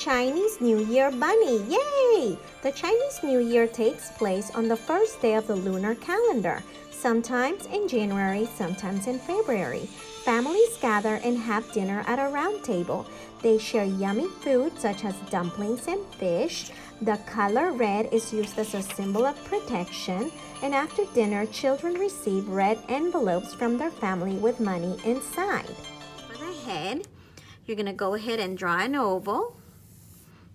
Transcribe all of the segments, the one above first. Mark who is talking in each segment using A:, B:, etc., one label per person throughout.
A: Chinese New Year bunny. Yay! The Chinese New Year takes place on the first day of the lunar calendar, sometimes in January, sometimes in February. Families gather and have dinner at a round table. They share yummy food such as dumplings and fish. The color red is used as a symbol of protection. And after dinner, children receive red envelopes from their family with money inside. For the head, you're gonna go ahead and draw an oval.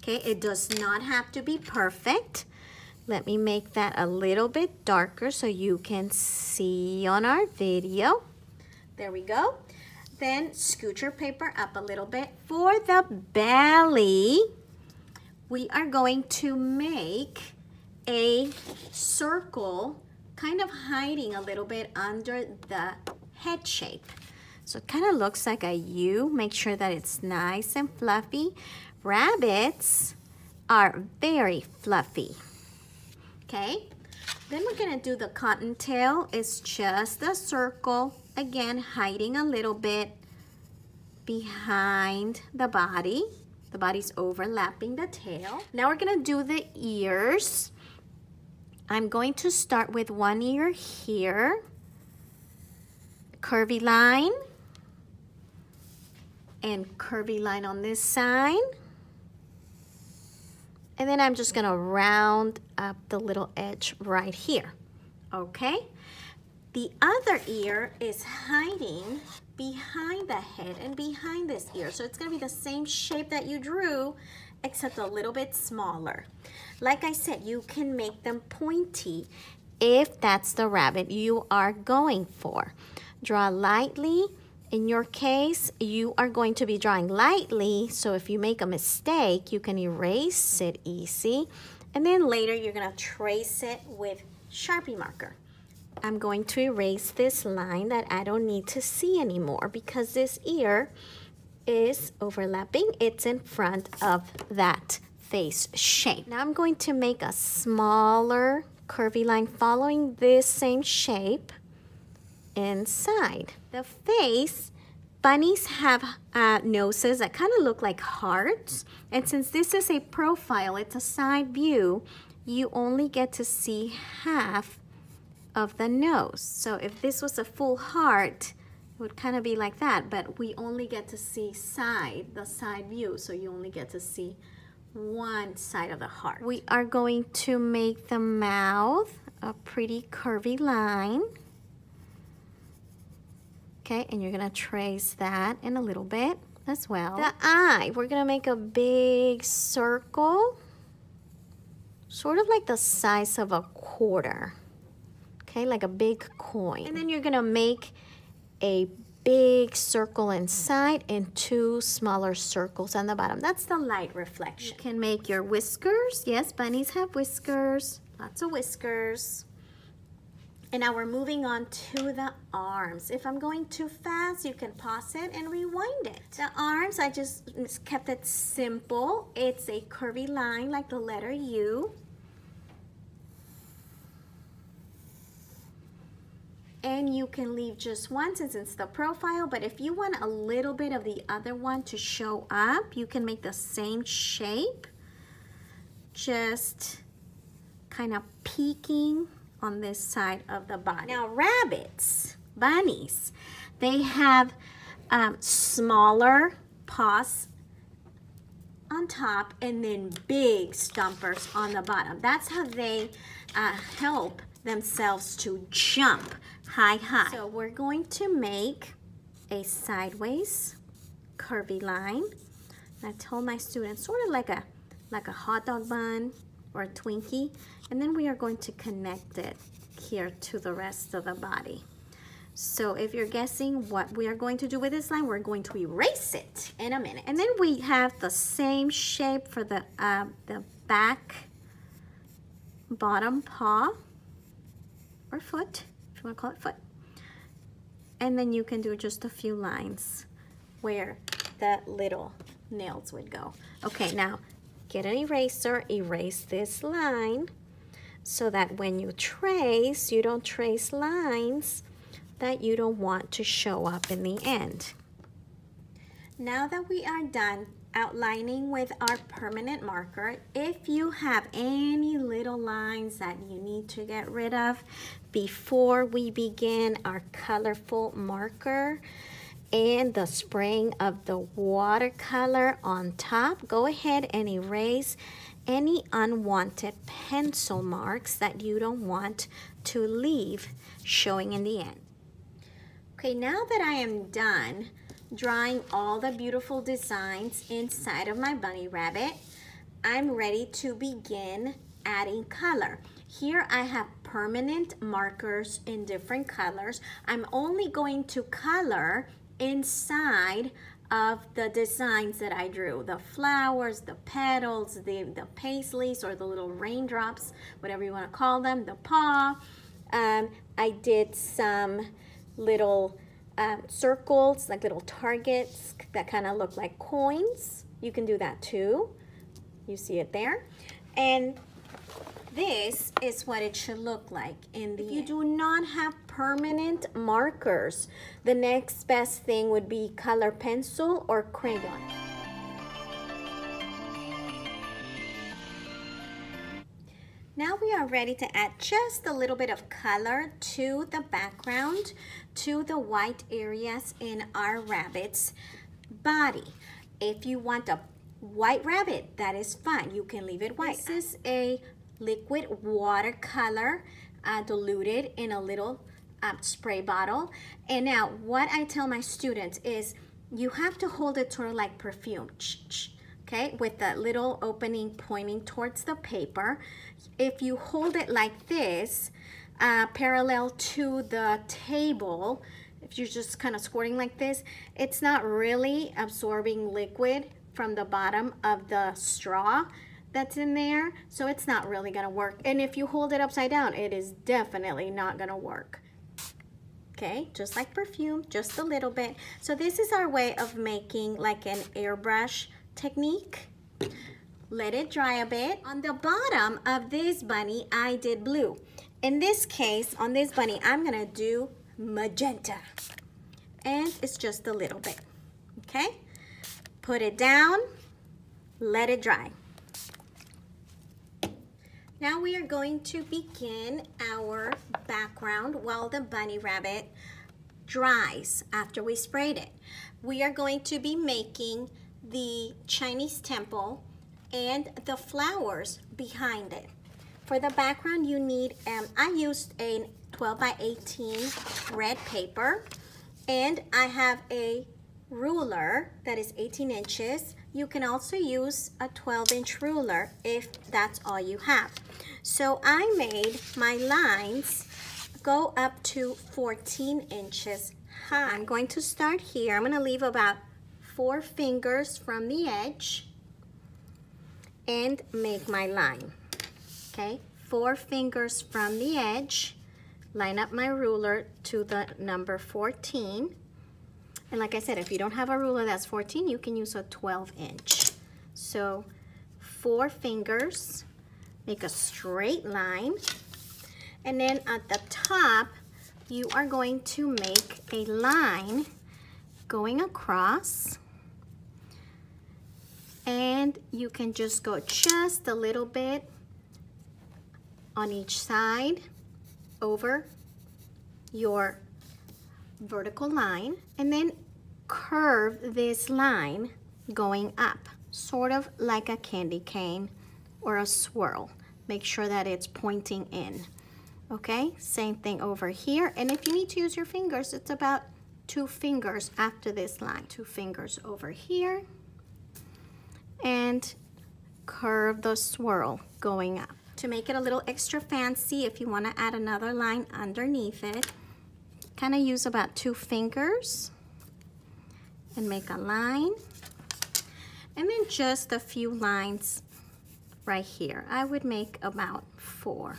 A: Okay, it does not have to be perfect. Let me make that a little bit darker so you can see on our video. There we go. Then scoot your paper up a little bit. For the belly, we are going to make a circle kind of hiding a little bit under the head shape. So it kind of looks like a U. Make sure that it's nice and fluffy. Rabbits are very fluffy. Okay, then we're gonna do the cottontail. It's just a circle again hiding a little bit behind the body. The body's overlapping the tail. Now we're gonna do the ears. I'm going to start with one ear here, curvy line, and curvy line on this side. And then I'm just gonna round up the little edge right here, okay? The other ear is hiding behind the head and behind this ear. So it's gonna be the same shape that you drew, except a little bit smaller. Like I said, you can make them pointy if that's the rabbit you are going for. Draw lightly. In your case, you are going to be drawing lightly, so if you make a mistake, you can erase it easy. And then later, you're gonna trace it with Sharpie marker. I'm going to erase this line that I don't need to see anymore because this ear is overlapping. It's in front of that face shape. Now I'm going to make a smaller curvy line following this same shape inside. The face, bunnies have uh, noses that kind of look like hearts. And since this is a profile, it's a side view, you only get to see half of the nose. So if this was a full heart, it would kind of be like that, but we only get to see side, the side view, so you only get to see one side of the heart. We are going to make the mouth a pretty curvy line. Okay, and you're gonna trace that in a little bit as well. The eye, we're gonna make a big circle, sort of like the size of a quarter okay, like a big coin. And then you're gonna make a big circle inside and two smaller circles on the bottom. That's the light reflection. You can make your whiskers. Yes, bunnies have whiskers, lots of whiskers. And now we're moving on to the arms. If I'm going too fast, you can pause it and rewind it. The arms, I just kept it simple. It's a curvy line like the letter U. and you can leave just one since it's the profile but if you want a little bit of the other one to show up you can make the same shape just kind of peeking on this side of the body. Now rabbits, bunnies, they have um, smaller paws on top and then big stompers on the bottom. That's how they uh, help themselves to jump high, high. So we're going to make a sideways curvy line. I told my students sort of like a like a hot dog bun or a Twinkie. And then we are going to connect it here to the rest of the body. So if you're guessing what we are going to do with this line, we're going to erase it in a minute. And then we have the same shape for the, uh, the back bottom paw or foot if you want to call it foot. And then you can do just a few lines where that little nails would go. Okay, now get an eraser, erase this line so that when you trace, you don't trace lines that you don't want to show up in the end. Now that we are done outlining with our permanent marker. If you have any little lines that you need to get rid of before we begin our colorful marker and the spraying of the watercolor on top, go ahead and erase any unwanted pencil marks that you don't want to leave showing in the end. Okay, now that I am done drawing all the beautiful designs inside of my bunny rabbit, I'm ready to begin adding color. Here I have permanent markers in different colors. I'm only going to color inside of the designs that I drew. The flowers, the petals, the, the paisleys or the little raindrops, whatever you want to call them, the paw. Um, I did some little um, circles, like little targets that kind of look like coins. You can do that too. You see it there. And this is what it should look like in the if you do not have permanent markers the next best thing would be color pencil or crayon Now we are ready to add just a little bit of color to the background, to the white areas in our rabbit's body. If you want a white rabbit, that is fine. You can leave it white. This is a liquid watercolor uh, diluted in a little uh, spray bottle. And now what I tell my students is you have to hold it sort of like perfume, okay, with the little opening pointing towards the paper. If you hold it like this, uh, parallel to the table, if you're just kind of squirting like this, it's not really absorbing liquid from the bottom of the straw that's in there, so it's not really gonna work. And if you hold it upside down, it is definitely not gonna work. Okay, just like perfume, just a little bit. So this is our way of making like an airbrush technique. Let it dry a bit. On the bottom of this bunny, I did blue. In this case, on this bunny, I'm gonna do magenta. And it's just a little bit, okay? Put it down, let it dry. Now we are going to begin our background while the bunny rabbit dries after we sprayed it. We are going to be making the Chinese temple and the flowers behind it. For the background you need, um, I used a 12 by 18 red paper and I have a ruler that is 18 inches. You can also use a 12 inch ruler if that's all you have. So I made my lines go up to 14 inches high. I'm going to start here. I'm gonna leave about four fingers from the edge and make my line, okay? Four fingers from the edge, line up my ruler to the number 14. And like I said, if you don't have a ruler that's 14, you can use a 12 inch. So four fingers, make a straight line. And then at the top, you are going to make a line going across. And you can just go just a little bit on each side over your vertical line and then curve this line going up, sort of like a candy cane or a swirl. Make sure that it's pointing in. Okay, same thing over here. And if you need to use your fingers, it's about two fingers after this line. Two fingers over here. And curve the swirl going up. To make it a little extra fancy, if you want to add another line underneath it, kind of use about two fingers and make a line. And then just a few lines right here. I would make about four.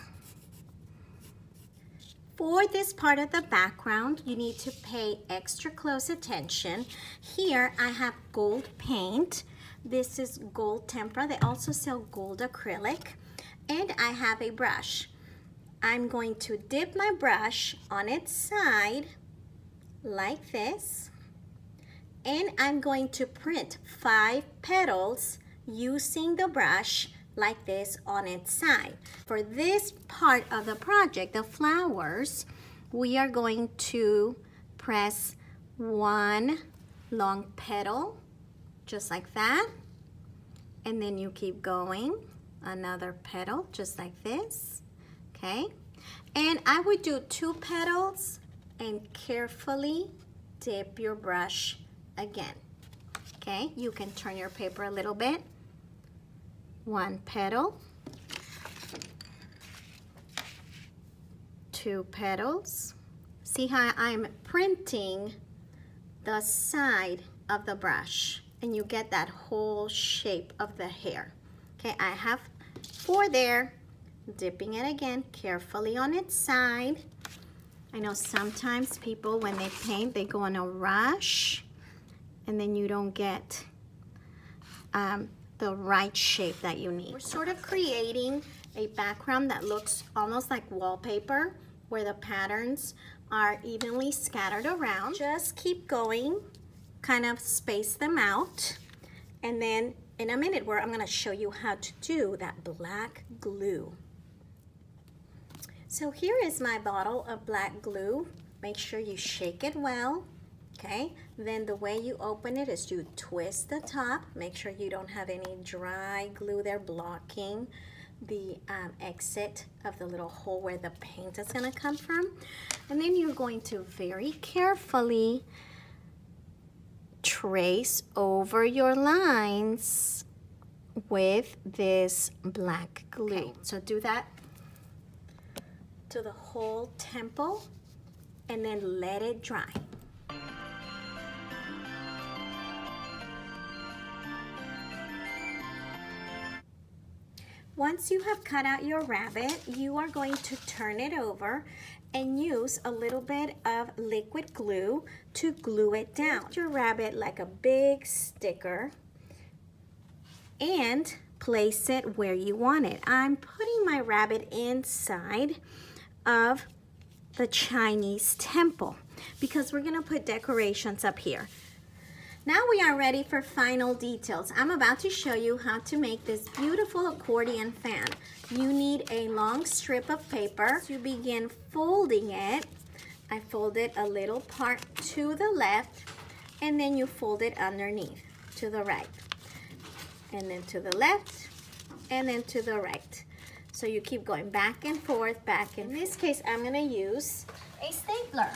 A: For this part of the background, you need to pay extra close attention. Here I have gold paint. This is gold tempera. They also sell gold acrylic. And I have a brush. I'm going to dip my brush on its side like this And I'm going to print five petals using the brush like this on its side. For this part of the project, the flowers, we are going to press one long petal, just like that. And then you keep going, another petal, just like this, okay? And I would do two petals and carefully dip your brush again. Okay, you can turn your paper a little bit. One petal, two petals. See how I'm printing the side of the brush and you get that whole shape of the hair. Okay, I have four there, dipping it again carefully on its side. I know sometimes people, when they paint, they go in a rush and then you don't get um, the right shape that you need. We're sort of creating a background that looks almost like wallpaper where the patterns are evenly scattered around. Just keep going, kind of space them out. And then in a minute where I'm gonna show you how to do that black glue. So here is my bottle of black glue. Make sure you shake it well, okay? Then the way you open it is you twist the top. Make sure you don't have any dry glue there blocking the um, exit of the little hole where the paint is gonna come from. And then you're going to very carefully trace over your lines with this black glue. Okay, so do that to the whole temple and then let it dry. Once you have cut out your rabbit, you are going to turn it over and use a little bit of liquid glue to glue it down. Your rabbit like a big sticker and place it where you want it. I'm putting my rabbit inside of the Chinese temple because we're gonna put decorations up here. Now we are ready for final details. I'm about to show you how to make this beautiful accordion fan. You need a long strip of paper to begin folding it. I fold it a little part to the left and then you fold it underneath to the right and then to the left and then to the right. So you keep going back and forth, back and In this case, I'm gonna use a stapler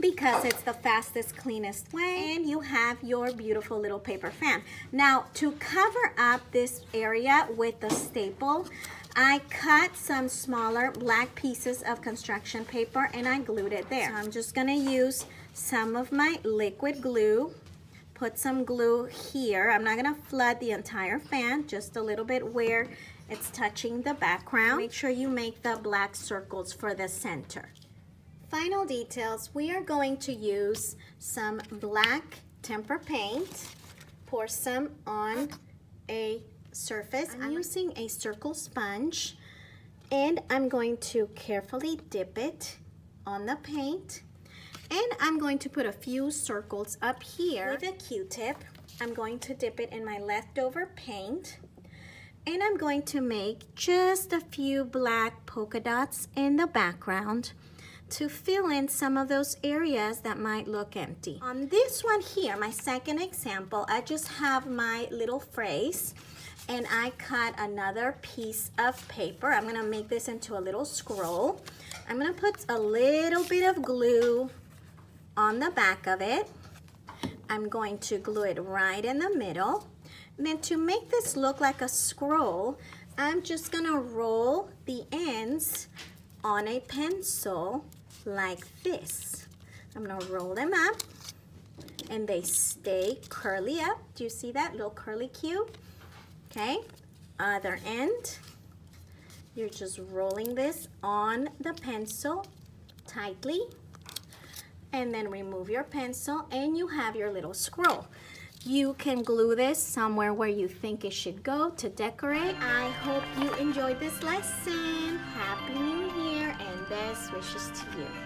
A: because it's the fastest, cleanest way. And you have your beautiful little paper fan. Now, to cover up this area with the staple, I cut some smaller black pieces of construction paper and I glued it there. So I'm just gonna use some of my liquid glue, put some glue here. I'm not gonna flood the entire fan, just a little bit where it's touching the background. Make sure you make the black circles for the center. Final details, we are going to use some black tempera paint, pour some on a surface. I'm using a circle sponge and I'm going to carefully dip it on the paint and I'm going to put a few circles up here with a q-tip. I'm going to dip it in my leftover paint and I'm going to make just a few black polka dots in the background to fill in some of those areas that might look empty. On this one here, my second example, I just have my little phrase and I cut another piece of paper. I'm gonna make this into a little scroll. I'm gonna put a little bit of glue on the back of it. I'm going to glue it right in the middle. And then to make this look like a scroll, I'm just gonna roll the ends on a pencil like this. I'm gonna roll them up and they stay curly up. Do you see that little curly cue? Okay, other end. You're just rolling this on the pencil tightly and then remove your pencil and you have your little scroll. You can glue this somewhere where you think it should go to decorate. I hope you enjoyed this lesson. Happy New Year best wishes to you.